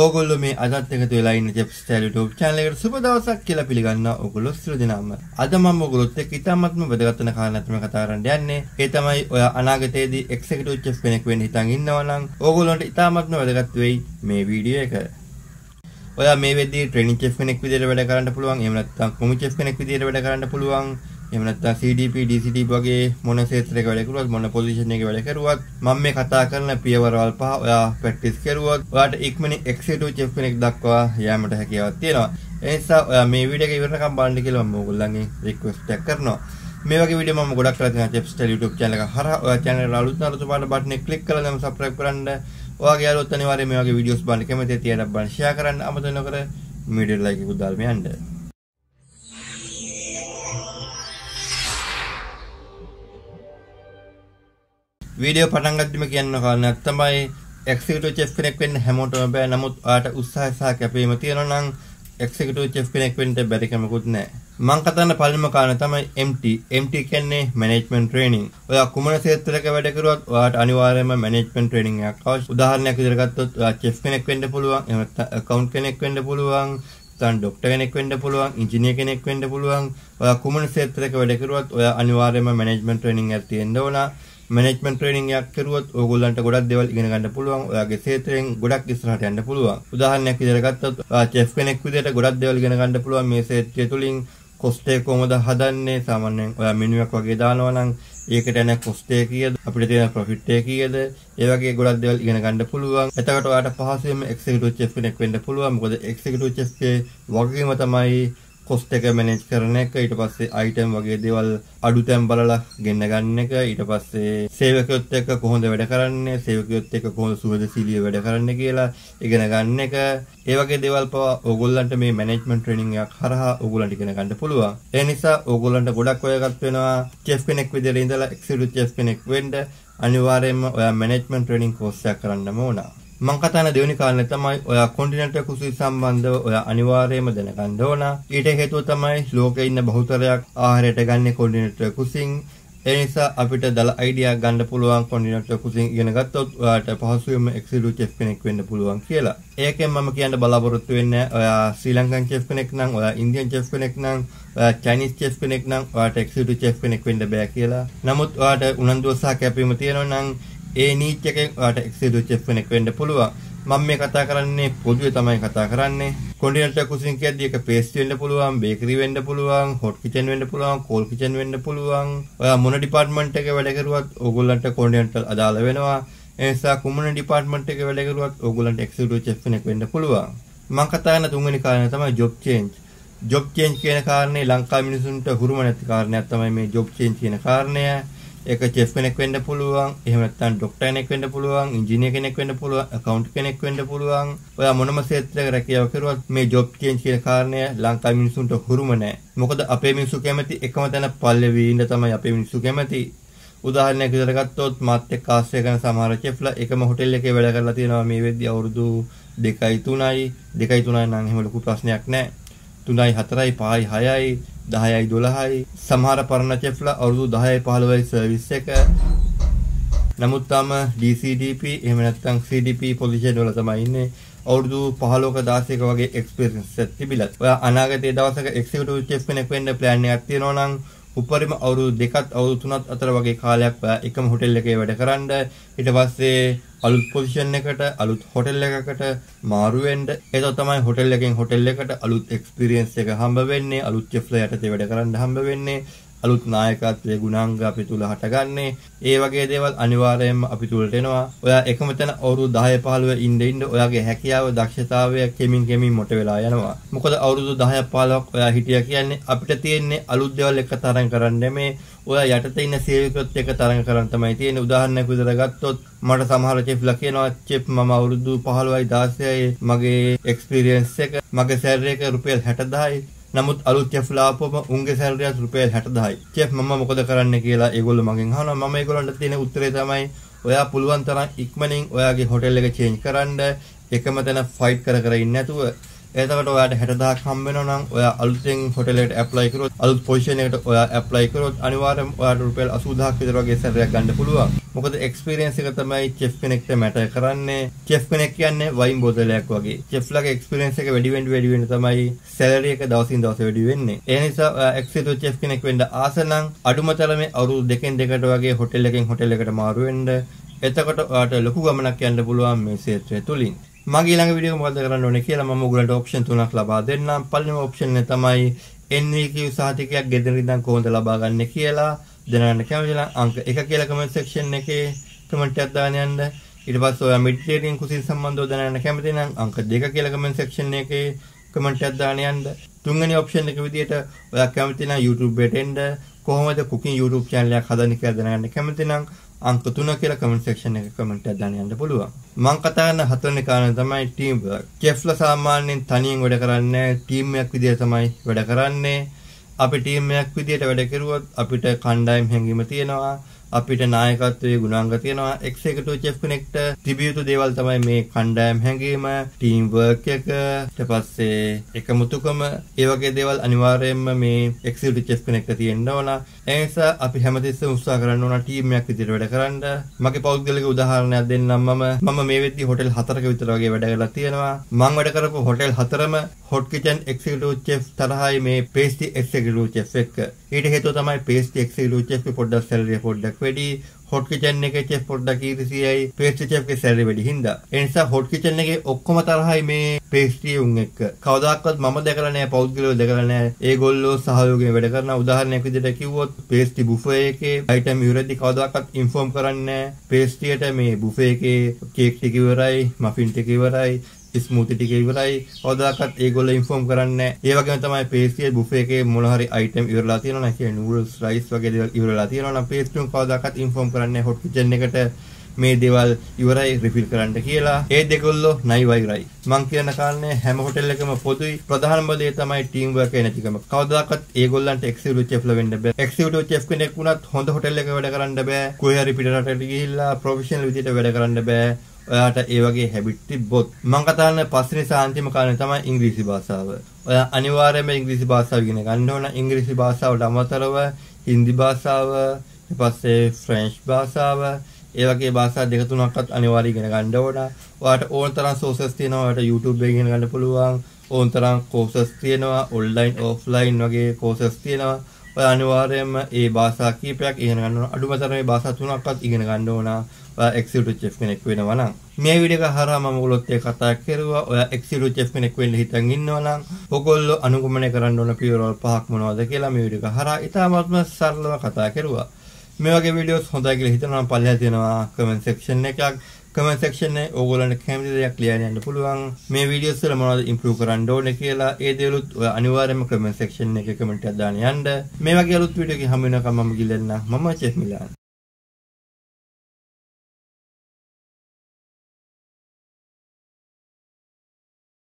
ඕගොල්ලෝ මේ අදත් එකතු වෙලා ඉන්න චෙප්ස් ස්ටයිල් YouTube channel එකට සුබ දවසක් කියලා පිළිගන්නවා ඕගොල්ලෝ සියලු දෙනාම. අද මම ඕගොල්ලොත් එක්ක ඉතාමත්ම වැදගත් වෙන කාරණා තමයි කතා කරන්න යන්නේ. ඒ තමයි ඔය අනාගතයේදී executive chef කෙනෙක් වෙන්න හිතන් ඉන්නවා නම් ඕගොල්ලන්ට ඉතාමත්ම වැදගත් වෙයි මේ වීඩියෝ එක. ඔයා මේ වෙද්දී ට්‍රේනින් chef කෙනෙක් විදිහට වැඩ කරන්න පුළුවන්. එහෙම නැත්නම් කොමු chef කෙනෙක් විදිහට වැඩ කරන්න පුළුවන්. එහෙම නැත්නම් CDP DCT වගේ මොන ක්ෂේත්‍රයක වැඩ කරුවත් මොන පොසිෂන් එකක වැඩ කරුවත් මම මේ කතා කරන පියවරවල් පහ ඔයා ප්‍රැක්ටිස් කරුවොත් ඔයාට ඉක්මනින් එක්සිකියුටිව් චෙෆ් කෙනෙක් දක්වා යෑමට හැකියාවක් තියෙනවා. ඒ නිසා ඔයා මේ වීඩියෝ එක ඉවරනකම් බලන්න කියලා මම ඕගොල්ලන්ගෙන් රික්වෙස්ට් එකක් කරනවා. මේ වගේ වීඩියෝ මම ගොඩක් කරලා තියෙනවා චෙෆ් ස්ටයිල් YouTube channel එක හරහා ඔයා channel එක අලුත් නරතු පාට බටන් එක ක්ලික් කරලා නම් subscribe කරන්න. ඔයාගේ යාළුවොත් අනිවාර්යයෙන් මේ වගේ වීඩියෝස් බලන්න කැමති තියලා බලන්න share කරන්න අමතක නොකර වීඩියෝ ලයික් එකක් දාලා යන්න. වීඩියෝ පටන් ගත්තම කියන්න කාරණයක් තමයි එක්සිකියුටිව් චෙෆ් කෙනෙක් වෙන්න හැමෝටම බෑ. නමුත් ඔයාට උත්සාහය සහ කැපවීම තියෙනවා නම් එක්සිකියුටිව් චෙෆ් කෙනෙක් වෙන්න බැරි කමකුත් නැහැ. මම කතා කරන පළමුම කාරණා තමයි MT. MT කියන්නේ මැනේජ්මන්ට් ට්‍රේනින්. ඔයා කුමන ක්ෂේත්‍රයක වැඩ කරුවත් ඔයාට අනිවාර්යයෙන්ම මැනේජ්මන්ට් ට්‍රේනින් එකක් අවශ්‍යයි. උදාහරණයක් විදිහට ගත්තොත් ඔයා චෙෆ් කෙනෙක් වෙන්න පුළුවන්, එහෙම නැත්නම් account කෙනෙක් වෙන්න පුළුවන්, නැත්නම් ડોක්ටර් කෙනෙක් වෙන්න පුළුවන්, ඉංජිනේර් කෙනෙක් වෙන්න පුළුවන්. ඔයා කුමන ක්ෂේත්‍රයක වැඩ කරුවත් ඔයා අනිවාර්යයෙන්ම මැනේජ්මන්ට් ට්‍රේනින් එකක් තියෙන්න ඕන. මැනේජ්මන්ට් ට්‍රේනින් එකක් කරුවොත් ඕගොල්ලන්ට ගොඩක් දේවල් ඉගෙන ගන්න පුළුවන්. ඔයාගේ ක්ෂේත්‍රයෙන් ගොඩක් ඉස්සරහට යන්න පුළුවන්. උදාහරණයක් විදිහට ගත්තොත් චෙෆ් කෙනෙක් විදිහට ගොඩක් දේවල් ඉගෙන ගන්න පුළුවන්. මේ ක්ෂේත්‍රය තුලින් කොස්ට් එක කොහොමද හදන්නේ? සාමාන්‍යයෙන් ඔයා මෙනු එකක් වගේ දානවා නම් ඒකට යන කොස්ට් එක කීයද? අපිට තියෙන ප්‍රොෆිට් එක කීයද? ඒ වගේ ගොඩක් දේවල් ඉගෙන ගන්න පුළුවන්. එතකොට ඔයාට පහසුවෙන්ම එක්සිකියුටිව් චෙෆ් කෙනෙක් වෙන්න පුළුවන්. මොකද එක්සිකියුටිව් චෙෆ් ගේ වගකීම තමයි කොස්ට් එක මැනේජ් කරන එක ඊට පස්සේ අයිටම් වගේ දේවල් අඩුතැන් බලලා ගෙන්න ගන්න එක ඊට පස්සේ සේවකයොත් එක්ක කොහොමද වැඩ කරන්නේ සේවකයොත් එක්ක කොහොමද සුවදශීලීව වැඩ කරන්නේ කියලා ඉගෙන ගන්න එක. ඒ වගේ දේවල් පවා ඕගොල්ලන්ට මේ මැනේජ්මන්ට් ට්‍රේනින් එකක් හරහා ඕගොල්ලන්ට ඉගෙන ගන්න පුළුවන්. ඒ නිසා ඕගොල්ලන්ට ගොඩක් ඔයගත් වෙනවා. චෙෆ් කෙනෙක් විදිහට ඉඳලා එක්සිකියුටිව් චෙෆ් කෙනෙක් වෙන්න අනිවාර්යයෙන්ම ඔයා මැනේජ්මන්ට් ට්‍රේනින් කෝස් එකක් කරන්නම ඕන. මං කතා කරන දෙවෙනි කාරණේ තමයි ඔයා කොන්ටිනෙන්ටල් කුසී සම්බන්ධව ඔයා අනිවාර්යයෙන්ම දැනගන්න ඕන. ඊට හේතුව තමයි ලෝකේ ඉන්න බහුතරයක් ආහාරයට ගන්න කොන්ටිනෙන්ටල් කුසින්. ඒ නිසා අපිට දල අයිඩියා ගන්න පුළුවන් කොන්ටිනෙන්ටල් කුසින් ඉගෙන ගත්තොත් ඔයාට පහසුවෙන්ම එක්සිකියුටිව් චෙෆ් කෙනෙක් වෙන්න පුළුවන් කියලා. ඒකෙන් මම කියන්න බලාපොරොත්තු වෙන්නේ ඔයා ශ්‍රී ලංකන් චෙෆ් කෙනෙක් නම් ඔයා ඉන්දියන් චෙෆ් කෙනෙක් නම් ඔයා චයිනීස් චෙෆ් කෙනෙක් නම් ඔයාට එක්සිකියුටිව් චෙෆ් කෙනෙක් වෙන්න බෑ කියලා. නමුත් ඔයාට උනන්දුව සහ කැපවීම තියෙනවා නම් ඒ නීච් එකෙන් ඔයාලට එක්සිකියුටිව් චෙෆ් කෙනෙක් වෙන්න පුළුවන්. මම මේ කතා කරන්නේ පොදුවේ තමයි කතා කරන්නේ. කොන්ටිනෙන්ටල් කුසින් කියද්දී ඒක පේස්ට්‍රි වෙන්න පුළුවන්, බේකරි වෙන්න පුළුවන්, හොට් කිචන් වෙන්න පුළුවන්, කෝල් කිචන් වෙන්න පුළුවන්. ඔයා මොන ඩිපාර්ට්මන්ට් එකක වැඩ කරුවත් ඕගොල්ලන්ට කොන්ටිනෙන්ටල් අදාළ වෙනවා. ඒ නිසා කුමන ඩිපාර්ට්මන්ට් එකක වැඩ කරුවත් ඕගොල්ලන්ට එක්සිකියුටිව් චෙෆ් කෙනෙක් වෙන්න පුළුවන්. මම කතා කරන තුන්වෙනි කාරණය තමයි ජොබ් චේන්ජ්. ජොබ් චේන්ජ් කියන කාරණේ ලංකාවේ මිනිසුන්ට හුරුම නැති කාරණයක් තමයි මේ ජොබ් චේන්ජ් කියන කාරණය. ඒක චෙෆ් කෙනෙක් වෙන්න පුළුවන්. එහෙම නැත්නම් ડોක්ටර් කෙනෙක් වෙන්න පුළුවන්. ඉංජිනේර කෙනෙක් වෙන්න පුළුවන්. account කෙනෙක් වෙන්න පුළුවන්. ඔයා මොනම ක්ෂේත්‍රයක රැකියාව කරුවත් මේ ජොබ් චේන්ජ් කියන කාරණය ලංකාවේ මිනිසුන්ට හුරුම නැහැ. මොකද අපේ මිනිස්සු කැමති එකම තැන පල්ලෙවි ඉන්න තමයි අපේ මිනිස්සු කැමති. උදාහරණයක් විදිහට ගත්තොත් මාත් එක්ක ආශ්‍රය කරන සමහර චෙෆ්ලා එකම හොටෙල් එකේ වැඩ කරලා තියෙනවා මේ වෙද්දි අවුරුදු 2යි 3යි 2යි 3යි නම් එහෙම ලොකු ප්‍රශ්නයක් නැහැ 3යි 4යි 5යි 6යි 10යි 12යි සමහර පරණ චෙෆ්ලා අවුරුදු 10යි 15යි සර්විස් එක. නමුත් තාම DCDP එහෙම නැත්නම් CDP පොසිෂන් වල තමයි ඉන්නේ. අවුරුදු 15ක 16ක වගේ එක්ස්පීරියන්ස් එකක් තිබිලත් ඔයා අනාගතයේ දවසක එක්සිකියුටිව් චෙෆ් කෙනෙක් වෙන්න ප්ලෑන් එකක් තියෙනවා නම් උපරිම අවුරුදු දෙකත් අවුරුදු තුනත් අතර වගේ කාලයක් එකම හොටෙල් එකේ වැඩ කරන්න ඊට පස්සේ අලුත් පොසිෂන් එකට අලුත් හොටෙල් එකකට මාරු වෙන්න. එතකොට තමයි හොටෙල් එකෙන් හොටෙල් එකට අලුත් එක්ස්පීරියන්ස් එක හම්බ වෙන්නේ. අලුත් චෙෆ්ලා යටතේ වැඩ කරන්න හම්බ වෙන්නේ. අලුත් නායකත්වයේ ගුණාංග අපි තුල හටගන්නේ. ඒ වගේ දේවල් අනිවාර්යයෙන්ම අපි තුලට එනවා. ඔයා එකම තැන අවුරුදු 10 15 ඉන්න ඉන්න ඔයාගේ හැකියාව දක්ෂතාවය කෙමින් කෙමින් මොට වෙලා යනවා. මොකද අවුරුදු 10 15ක් ඔයා හිටියා කියන්නේ අපිට තියෙන්නේ අලුත් දේවල් එක තරම් කරන්න නෙමේ. ඔයා යටතේ ඉන්න සේවකයොත් එක තරම් කරන්න තමයි තියෙන්නේ. උදාහරණයක් විදිහට ගත්තොත් මට සමහර චෙෆ්ලා කියනවා චෙෆ් මම අවුරුදු 15යි 16යි මගේ එක්ස්පීරියන්ස් එක මගේ සැලරි එක රුපියල් 60000යි නමුත් අලුත් චෙෆ්ලා ආපුවම උන්ගේ සැලරියත් රුපියල් 60000යි. චෙෆ් මම මොකද කරන්න කියලා ඒගොල්ලෝ මගෙන් අහනවා. මම ඒගොල්ලන්ට තියෙන උත්තරේ තමයි ඔයා පුළුවන් තරම් ඉක්මනින් ඔයාගේ හොටෙල් එක චේන්ජ් කරන්න එකම තැන ෆයිට් කර කර ඉන්නේ නැතුව එතකොට ඔයාට 60000ක් හම්බ වෙනවා නම් ඔයා අලුතෙන් හොටෙල් එකට ඇප්ලයි කරොත් අලුත් පොසිෂන් එකට ඔයා ඇප්ලයි කරොත් අනිවාර්යයෙන් ඔයාට රුපියල් 80000ක් විතර වගේ සැලරියක් ගන්න පුළුවන්. මොකද එක්ස්පීරියන්ස් එක තමයි චෙෆ් කෙනෙක්ට මැටර් කරන්නේ. චෙෆ් කෙනෙක් කියන්නේ වයින් බෝතලයක් වගේ. චෙෆ්ලාගේ එක්ස්පීරියන්ස් එක වැඩි වෙන්න වැඩි වෙන්න තමයි සැලරි එක දවසින් දවස වැඩි වෙන්නේ. ඒ නිසා ඔයා එක්සිකියුටිව් චෙෆ් කෙනෙක් වෙන්න ආස නම් අඩුම තරමේ අවුරුදු දෙකෙන් දෙකට වගේ හොටෙල් එකෙන් හොටෙල් එකට මාරු වෙන්න. එතකොට ඔයාට ලොකු ගමනක් යන්න පුළුවන් මේ ක්ෂේත්‍රය තුලින්. මගේ ඊළඟ වීඩියෝ එක මොකද කරන්න ඕනේ කියලා මම ඔයගලන්ට ඔප්ෂන් තුනක් ලබා දෙන්නම්. පළවෙනි ඔප්ෂන් එක තමයි NVQ සහතිකයක් ගෙදර ඉඳන් කොහොමද ලබා ගන්න කියලා දැනගන්න කැමති නම් අංක 1 කියලා කමෙන්ට් සෙක්ෂන් එකේ කමෙන්ට් එකක් දාන්න යන්න. ඊට පස්සේ ඔයා මෙඩිටේරියන් කුසින් සම්බන්ධව දැනගන්න කැමති නම් අංක 2 කියලා කමෙන්ට් සෙක්ෂන් එකේ කමෙන්ට් එකක් දාන්න යන්න. තුන්වෙනි ඔප්ෂන් එක විදිහට ඔයා කැමති නම් YouTube එකට එන්න කොහොමද කුකින් YouTube channel එකක් හදන්නේ කියලා දැනගන්න කැමති නම් අංක 3 කියලා කමෙන්ට් සෙක්ෂන් එකේ කමෙන්ට් එකක් දාන්න යන්න පුළුවන්. මම කතා කරන හතරවෙනි කාරණය තමයි ටීම් වර්ක්. චෙෆ්ලා සාමාන්‍යයෙන් තනියෙන් වැඩ කරන්නේ ටීම් එකක් විදිහට තමයි වැඩ කරන්නේ. අපි ටීම් එකක් විදිහට වැඩ කරුවොත් අපිට කණ්ඩායම් හැඟීම තියෙනවා. අපිට නායකත්වයේ ගුණාංග තියෙනවා. එක්සිකියුටිව් චෙෆ් කෙනෙක්ට තිබිය යුතු දේවල් තමයි මේ කණ්ඩායම් හැඟීම ටීම් වර්ක් එක. ඊට පස්සේ එකමුතුකම ඒ වගේ දේවල් අනිවාර්යයෙන්ම මේ එක්සිකියුටිව් චෙෆ් කෙනෙක්ට තියෙන්න ඕන. ඒ නිසා අපි හැමතිස්සෙම උත්සාහ කරන්න ඕන ටීම් එකක් විදිහට වැඩ කරන්න. මගේ පෞද්ගලික උදාහරණයක් දෙන්නම් මම. මම මේ වෙද්දි හොටෙල් හතරක විතර වගේ වැඩ කරලා තියෙනවා. මම වැඩ කරපු හොටෙල් හතරම හොට් කිචන් එක්සිකියුටිව් චෙෆ් තරහයි මේ පේස්ටි එක්සිකියුටිව් චෙෆ් එක්ක. ඊට හේතුව තමයි පේස්ටි එක්සිකියුටිව් චෙෆ් පොඩ්ඩක් සැලරිය පොඩ්ඩක් ගොඩක් වැඩි. හොට් කිචන් එකේ චෙෆ් පොඩ්ඩක් ඊරිසියයි. පේස්ට්‍රි චෙෆ් ගේ සැලරි වැඩි හින්දා. ඒ නිසා හොට් කිචන් එකේ ඔක්කොම තරහයි මේ පේස්ට්‍රි උන් එක්ක. කවදාකවත් මම දැකලා නැහැ පෞද්ගලිකව දැකලා නැහැ ඒගොල්ලෝ සහයෝගයෙන් වැඩ කරන උදාහරණයක් විදිහට කිව්වොත් පේස්ට්‍රි බුෆේ එකේ අයිටම් ඉවරදී කවදාකවත් ඉන්ෆෝම් කරන්නේ නැහැ පේස්ට්‍රියට මේ බුෆේ එකේ කේක් ටික ඉවරයි මෆින් ටික ඉවරයි. ස්මූති ටික ඉවරයි. කවදාකවත් ඒගොල්ලෝ ඉන්ෆෝම් කරන්නේ නැහැ. ඒ වගේම තමයි පේස්ට්‍රි බුෆේ එකේ මොන හරි අයිටම් ඉවරලා තියෙනවා නම් කියන්නේ නූඩල්ස් රයිස් වගේ දේවල් ඉවරලා තියෙනවා නම් පේස්ට්‍රිම කවදාකවත් ඉන්ෆෝම් කරන්නේ හොට් කිචන් එකට මේ දේවල් ඉවරයි රිෆිල් කරන්න කියලා. ඒ දෙකොල්ලෝ නයි වෛරයි. මං කියන කාරණේ හැම හොටෙල් එකම පොදුයි. ප්‍රධානම දේ තමයි ටීම් වර්ක් එක නැතිකම. කවදාකවත් ඒගොල්ලන්ට එක්සිකියුටිව් චෙෆ්ලා වෙන්න බෑ. එක්සිකියුටිව් චෙෆ් කෙනෙක් වුණත් හොඳ හොටෙල් එකක වැඩ කරන්න බෑ. කොහේ හරි පිටරටට ගිහිල්ලා ප්‍රොෆෙෂනල් විදිහට වැඩ කරන්න බෑ. ඔයාට ඒ වගේ හැබිට් තිබ්බොත් මම කතා කරන පස්වෙනි සාන්තිම කාරණේ තමයි ඉංග්‍රීසි භාෂාව. ඔයා අනිවාර්යයෙන්ම ඉංග්‍රීසි භාෂාව ඉගෙන ගන්න ඕන. ඉංග්‍රීසි භාෂාවට අමතරව හින්දි භාෂාව, ඊට පස්සේ ෆ්‍රෙන්ච් භාෂාව, ඒ වගේ භාෂා දෙක තුනක්වත් අනිවාර්යයෙන් ඉගෙන ගන්න ඕන. ඔයාට ඕන තරම් සෝසස් තියෙනවා. ඔයාට YouTube එකේ ඉගෙන ගන්න පුළුවන්. ඕන තරම් කෝසස් තියෙනවා. ඔන්ලයින් ඔෆ්ලයින් වගේ කෝසස් තියෙනවා. ඔය අනිවාර්යයෙන්ම ඒ භාෂා කීපයක් ඉගෙන ගන්න ඕන. අඩුම තරමේ භාෂා තුනක්වත් ඉගෙන ගන්න ඕන. ඔයා එක්සිකියුටිව් චෙෆ් කෙනෙක් වෙනවා නම් මේ වීඩියෝ එක හරහා මම ඔයගොල්ලොත් එක්ක කතා කරුවා. ඔයා එක්සිකියුටිව් චෙෆ් කෙනෙක් වෙන්න හිතන් ඉන්නවා නම් ඔයගොල්ලෝ අනුගමනය කරන්න ඕන පියවරවල් පහක් මොනවද කියලා මේ වීඩියෝ එක හරහා ඉතාමත්ම සරලව කතා කරුවා. මේ වගේ වීඩියෝස් හොඳයි කියලා හිතනවා නම් පල්ලෙහා තියෙනවා කමෙන්ට් සෙක්ෂන් එකක් කමෙන්ට් සෙක්ෂන් එකේ ඕගොල්ලන්ට කැමති දෙයක් ලියන්න යන්න පුළුවන්. මේ වීඩියෝස් වල මොනවද ඉම්ප්‍රූව් කරන්න ඕනේ කියලා ඒ දේවලුත් ඔය අනිවාර්යයෙන්ම කමෙන්ට් සෙක්ෂන් එකේ කමෙන්ට් එකක් දාන්න යන්න. මේ වගේ අලුත් වීඩියෝ එකකින් හමු වෙනකම් මම ගිලෙන්න. මම චෙෆ් මිලාන්.